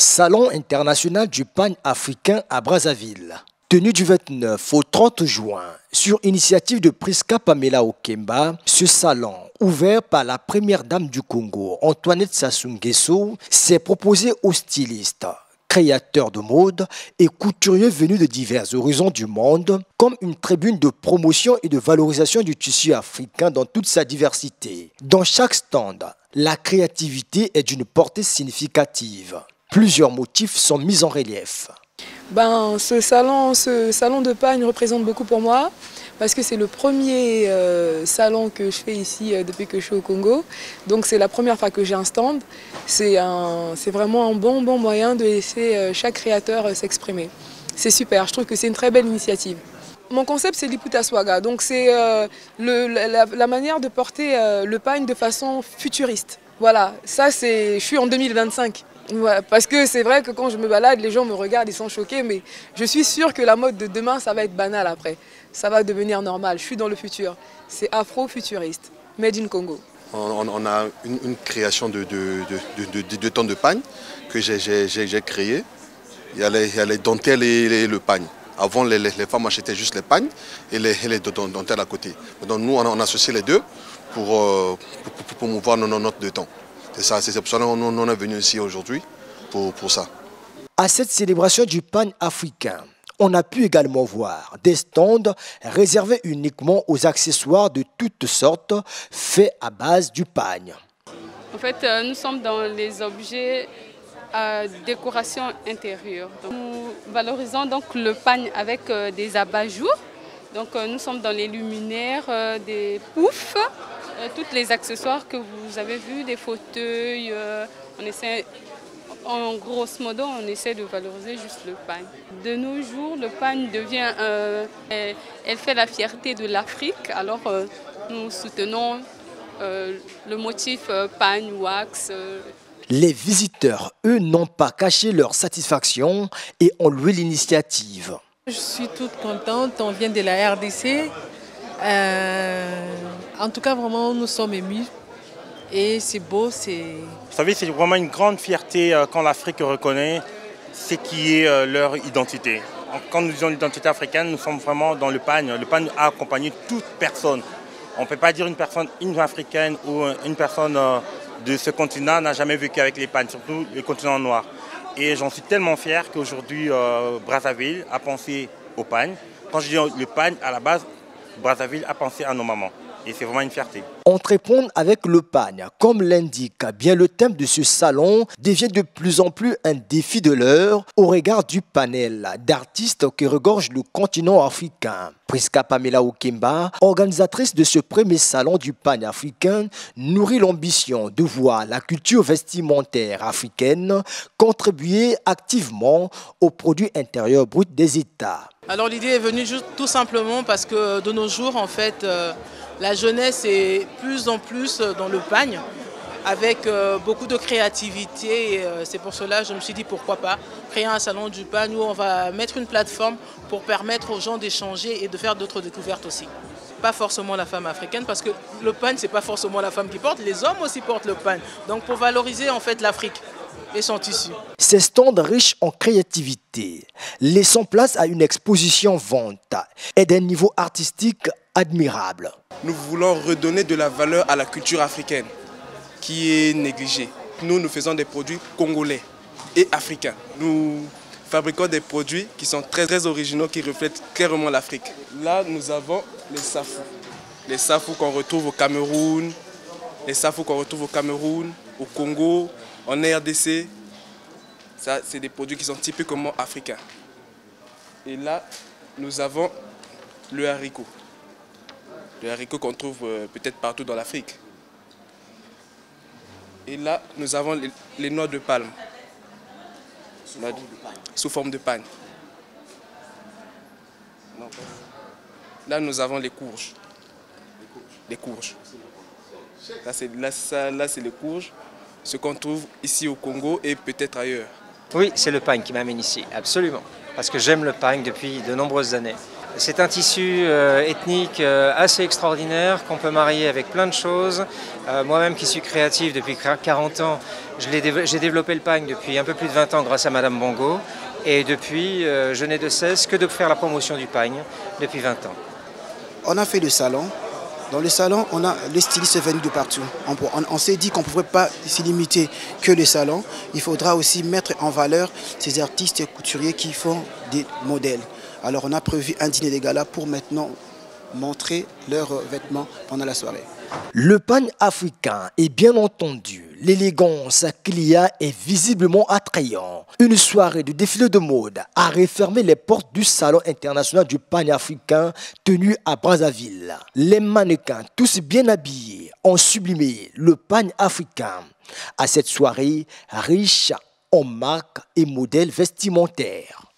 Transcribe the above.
Salon international du pagne africain à Brazzaville. Tenu du 29 au 30 juin, sur initiative de Priska Pamela Okemba, ce salon, ouvert par la première dame du Congo, Antoinette Sassou Nguesso, s'est proposé aux stylistes, créateurs de mode et couturiers venus de divers horizons du monde comme une tribune de promotion et de valorisation du tissu africain dans toute sa diversité. Dans chaque stand, la créativité est d'une portée significative. Plusieurs motifs sont mis en relief. Ben, ce, salon, ce salon de pagne représente beaucoup pour moi parce que c'est le premier euh, salon que je fais ici euh, depuis que je suis au Congo. Donc c'est la première fois que j'ai un stand. C'est vraiment un bon, bon moyen de laisser euh, chaque créateur s'exprimer. C'est super, je trouve que c'est une très belle initiative. Mon concept c'est l'Iputaswaga, donc c'est la, la, manière de porter le pagne de façon futuriste. Voilà, ça c'est, je suis en 2025 parce que c'est vrai que quand je me balade, les gens me regardent, ils sont choqués, mais je suis sûre que la mode de demain, ça va être banal après. Ça va devenir normal. Je suis dans le futur. C'est afro-futuriste, made in Congo. On, a une, création de, de, de, temps de pagne que j'ai créé. Il y, a les, dentelles et, le pagne. Avant, les, femmes achetaient juste les pagnes et les, dentelles à côté. Donc nous, on a, associé les deux pour, euh, promouvoir nos notes temps. C'est ça, c'est pour ça qu'on est venu ici aujourd'hui pour, pour ça. À cette célébration du pan africain, on a pu également voir des stands réservés uniquement aux accessoires de toutes sortes faits à base du pagne. En fait, euh, nous sommes dans les objets à décoration intérieure. nous valorisons donc le pagne avec euh, des abat-jours. Donc euh, nous sommes dans les luminaires, des poufs, euh, tous les accessoires que vous avez vus, des fauteuils, euh, on essaie, en grosso modo, on essaie de valoriser juste le pagne. De nos jours, le pagne devient, euh, elle fait la fierté de l'Afrique, alors nous soutenons le motif pagne, wax. Les visiteurs, eux, n'ont pas caché leur satisfaction et ont loué l'initiative. Je suis toute contente, on vient de la RDC. En tout cas, vraiment, nous sommes émus. Et c'est beau, c'est... Vous savez, c'est vraiment une grande fierté euh, quand l'Afrique reconnaît ce qui est euh, leur identité. Quand nous disons l'identité africaine, nous sommes vraiment dans le pagne. Le pagne a accompagné toute personne. On ne peut pas dire une personne une africaine ou une personne euh, de ce continent n'a jamais vécu avec les pagnes, surtout le continent noir. Et j'en suis tellement fier qu'aujourd'hui, Brazzaville a pensé au pagne. Quand je dis le pagne, à la base, Brazzaville a pensé à nos mamans et c'est vraiment une fierté. Entreprendre avec le pagne, comme l'indique bien le thème de ce salon, devient de plus en plus un défi de l'heure au regard du panel d'artistes qui regorgent le continent africain. Priska Pamela Okemba, organisatrice de ce premier salon du pagne africain, nourrit l'ambition de voir la culture vestimentaire africaine contribuer activement au produit intérieur brut des États. Alors l'idée est venue juste, tout simplement parce que de nos jours, en fait, euh, la jeunesse est plus en plus dans le pagne avec euh, beaucoup de créativité. Euh, c'est pour cela que je me suis dit pourquoi pas créer un salon du pagne où on va mettre une plateforme pour permettre aux gens d'échanger et de faire d'autres découvertes aussi. Pas forcément la femme africaine parce que le pagne c'est pas forcément la femme qui porte, les hommes aussi portent le pagne. Donc pour valoriser en fait l'Afrique et son tissu. Ces stands riches en créativité, laissant place à une exposition vente et d'un niveau artistique admirable nous voulons redonner de la valeur à la culture africaine qui est négligée. Nous, nous faisons des produits congolais et africains. Nous fabriquons des produits qui sont très, très originaux, qui reflètent clairement l'Afrique. Là, nous avons les safou. Les safou qu'on retrouve au Cameroun, les safou qu'on retrouve au Cameroun, au Congo, en RDC. Ça, c'est des produits qui sont typiquement africains. Et là, nous avons le haricot le haricot qu'on trouve euh, peut-être partout dans l'Afrique. Et là, nous avons les, noix de palme. Sous, forme de pagne. Là, nous avons les courges. Les courges. Là, c'est les courges. Ce qu'on trouve ici au Congo et peut-être ailleurs. Oui, c'est le pagne qui m'amène ici, absolument. Parce que j'aime le pagne depuis de nombreuses années. C'est un tissu euh, ethnique euh, assez extraordinaire qu'on peut marier avec plein de choses. Euh, moi-même qui suis créatif depuis 40 ans, j'ai développé le pagne depuis un peu plus de 20 ans grâce à Madame Bongo. Et depuis, je n'ai de cesse que de faire la promotion du pagne depuis 20 ans. On a fait le salon. Dans le salon, on les stylistes venus de partout. On, s'est dit qu'on ne pouvait pas s'y limiter que le salon. Il faudra aussi mettre en valeur ces artistes et couturiers qui font des modèles. Alors on a prévu un dîner des galas pour maintenant montrer leurs vêtements pendant la soirée. Le pan africain est bien entendu l'élégance qu'il y a est visiblement attrayant. Une soirée de défilé de mode a refermé les portes du Salon international du pan africain tenu à Brazzaville. Les mannequins, tous bien habillés, ont sublimé le pan africain. À cette soirée riche en marques et modèles vestimentaires.